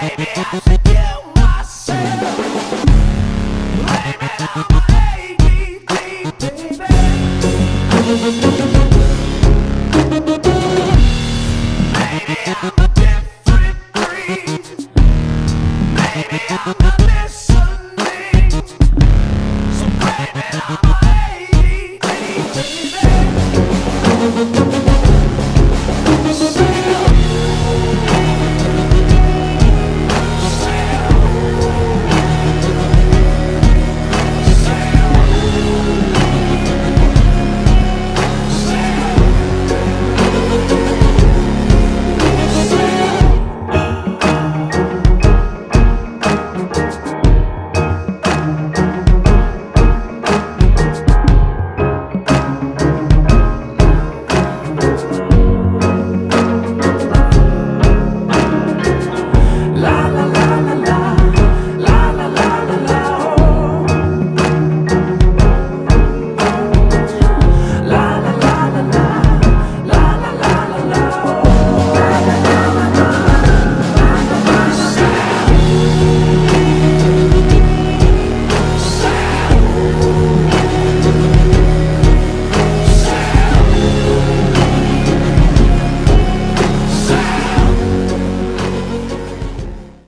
Baby,